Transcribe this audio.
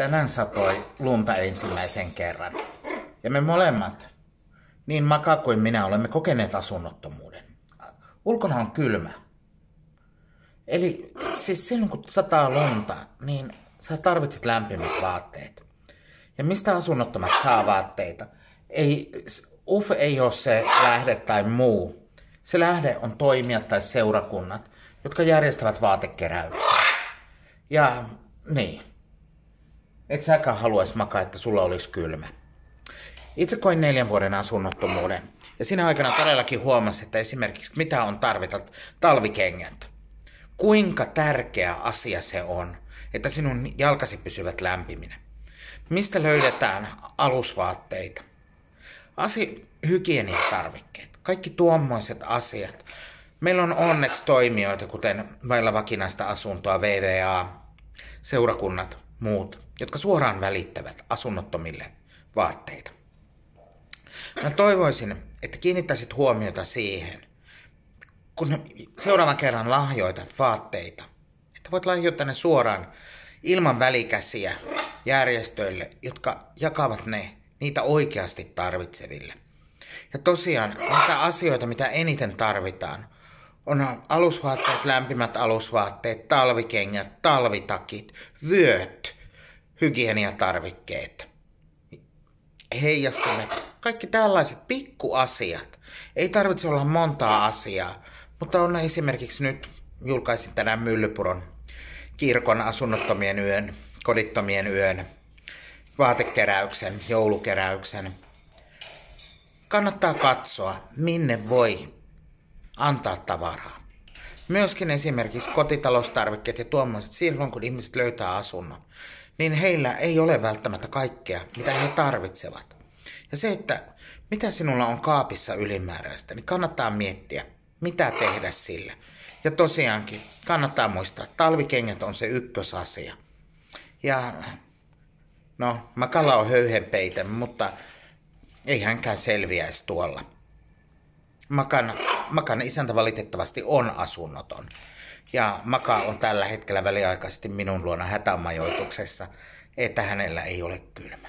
Tänään satoi lunta ensimmäisen kerran. Ja me molemmat, niin Maka kuin minä, olemme kokeneet asunnottomuuden. Ulkona on kylmä. Eli siis silloin kun sataa lunta, niin sä tarvitset lämpimät vaatteet. Ja mistä asunnottomat saa vaatteita? Ei, UF ei ole se lähde tai muu. Se lähde on toimijat tai seurakunnat, jotka järjestävät vaatekeräyksiä. Ja niin. Et säkään haluaisi makaa, että sulla olisi kylmä. Itse koin neljän vuoden asunnottomuuden. Ja siinä aikana todellakin huomasin, että esimerkiksi mitä on tarvita talvikengät. Kuinka tärkeä asia se on, että sinun jalkasi pysyvät lämpiminä. Mistä löydetään alusvaatteita? Asi- hygieniatarvikkeet, kaikki tuommoiset asiat. Meillä on onneksi toimijoita, kuten vailla vakinaista asuntoa, VVA, seurakunnat, muut, jotka suoraan välittävät asunnottomille vaatteita. Mä toivoisin, että kiinnittäisit huomiota siihen, kun seuraavan kerran lahjoitat vaatteita, että voit lahjoittaa ne suoraan ilman välikäsiä järjestöille, jotka jakavat ne niitä oikeasti tarvitseville. Ja tosiaan, niitä asioita, mitä eniten tarvitaan, on alusvaatteet, lämpimät alusvaatteet, talvikengät, talvitakit, vyöt, hygieniatarvikkeet, heijastimet, kaikki tällaiset pikkuasiat. Ei tarvitse olla montaa asiaa, mutta on esimerkiksi nyt julkaisin tänään Myllypuron kirkon asunnottomien yön, kodittomien yön, vaatekeräyksen, joulukeräyksen. Kannattaa katsoa, minne voi antaa tavaraa. Myöskin esimerkiksi kotitaloustarvikkeet ja tuommoiset silloin, kun ihmiset löytää asunnon, niin heillä ei ole välttämättä kaikkea, mitä he tarvitsevat. Ja se, että mitä sinulla on kaapissa ylimääräistä, niin kannattaa miettiä, mitä tehdä sillä. Ja tosiaankin kannattaa muistaa, talvikengät on se ykkösasia. Ja no, Makalla on höyhenpeite, mutta ei hänkään selviäisi tuolla. Makan, Makan isäntä valitettavasti on asunnoton. Ja Maka on tällä hetkellä väliaikaisesti minun luona hätämajoituksessa, että hänellä ei ole kylmä.